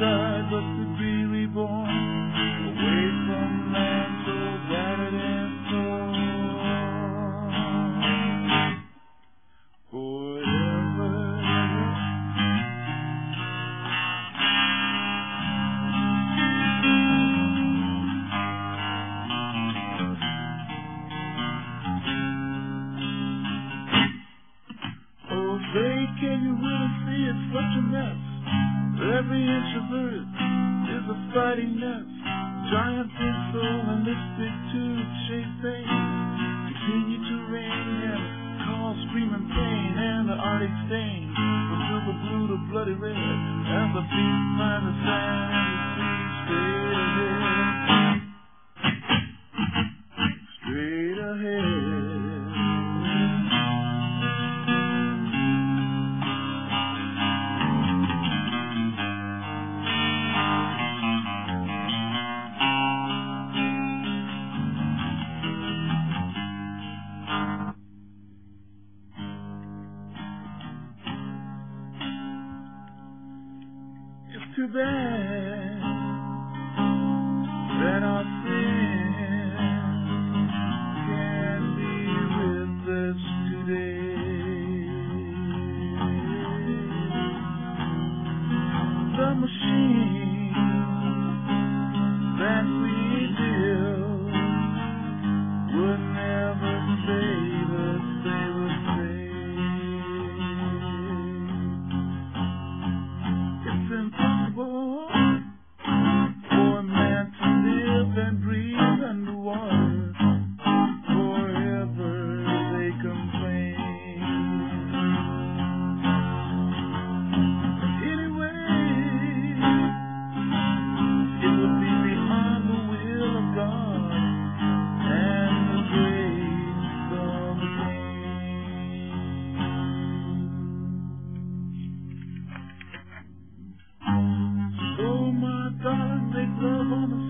not to die, but to be reborn. Away from land so battered and torn. Forever. Oh, say, can you really see it's such a mess? Every inch of earth is a fighting nest. Giant thistle and mystic tube-shaped thing continue to rain and cause screaming pain and the arctic stain. From silver blue to bloody red as the the sand and the sea too bad that our friend can't be with us today. The machine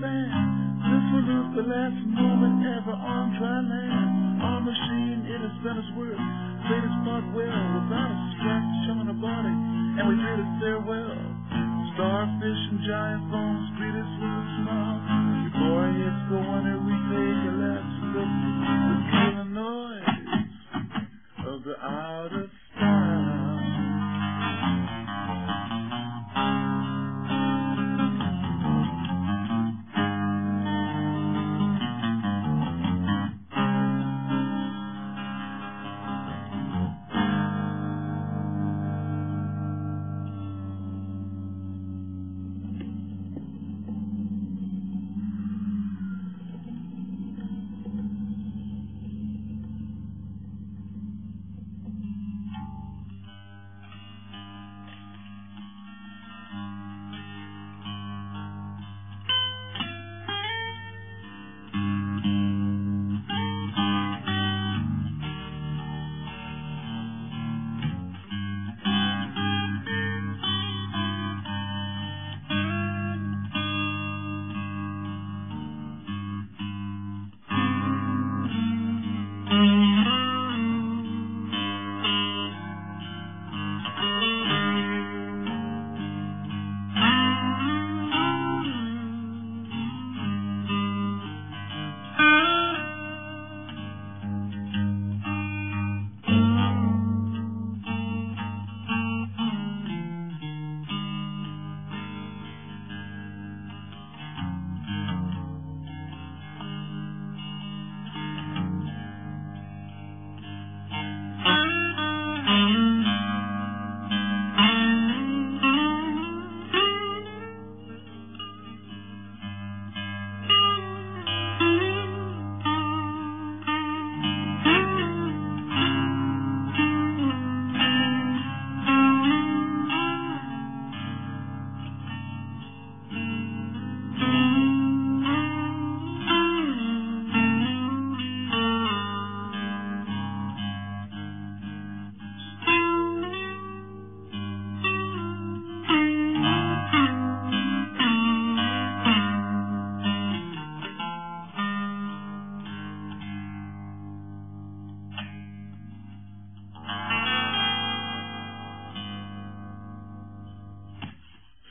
This one is the last moment ever on dry land. Our machine, it has done its work. Played its part well, without a scratch on the body, and we bid it farewell. Starfish and giant bones greet us with a smile. Before it hits the wonder, we take a last look. We feel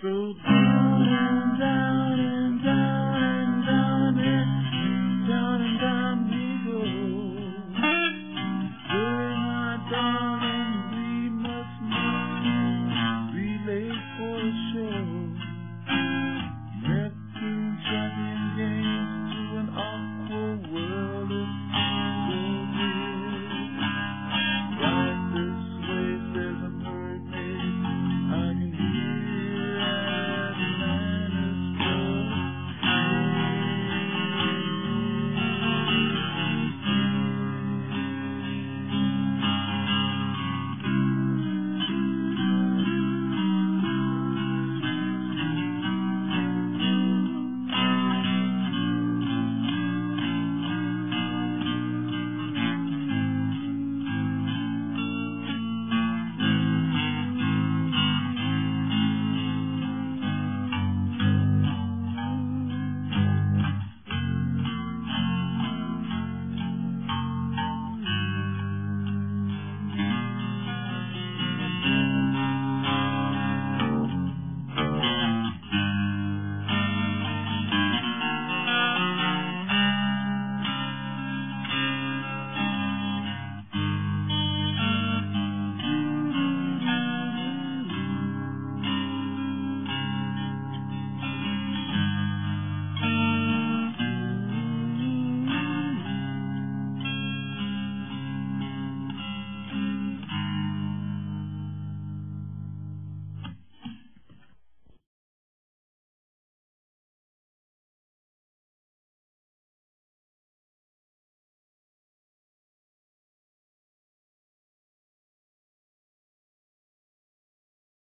And down and down.